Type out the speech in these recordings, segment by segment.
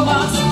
El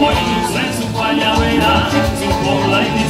Swojim sercu wspaniały ja, cud